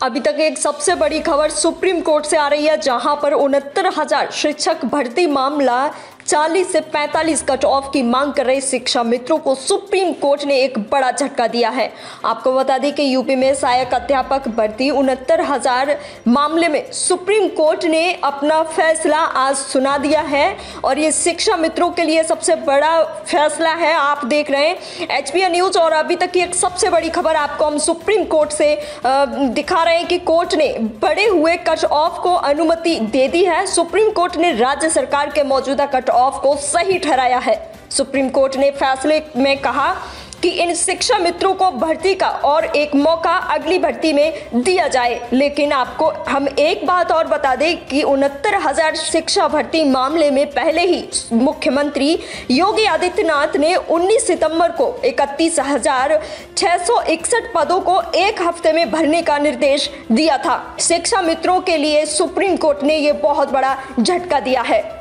अभी तक एक सबसे बड़ी खबर सुप्रीम कोर्ट से आ रही है, जहाँ पर उनहत्तर हज़ार शिक्षक भर्ती मामला 40 से 45 कट ऑफ़ की मांग कर रहे शिक्षा मित्रों को सुप्रीम कोर्ट ने एक बड़ा झटका दिया है। आपको बता दें कि यूपी में सहायक अध्यापक भर्ती उनहत्तर हज़ार मामले में सुप्रीम कोर्ट ने अपना फैसला आज सुना दिया है और ये शिक्षा मित्रों के लिए सबसे बड़ा फैसला है, आप देख रहे हैं। एच न्यूज़ और अभी तक की एक सबसे बड़ी खबर आपको हम सुप्रीम कोर्ट से दिखा रहे हैं कि कोर्ट ने बड़े हुए कट ऑफ़ को अनुमति दे दी है। सुप्रीम कोर्ट ने राज्य सरकार के मौजूदा कट ऑफ़ को सही ठहराया है। सुप्रीम कोर्ट ने फैसले में कहा कि इन शिक्षा मित्रों को भर्ती का और एक मौका अगली भर्ती में दिया जाए। लेकिन आपको हम एक बात और बता दें कि उनहत्तर हज़ार शिक्षा भर्ती मामले में पहले ही मुख्यमंत्री योगी आदित्यनाथ ने 19 सितंबर को इकतीस हज़ार इकसठ पदों को एक हफ़्ते में भरने का निर्देश दिया था। शिक्षा मित्रों के लिए सुप्रीम कोर्ट ने ये बहुत बड़ा झटका दिया है।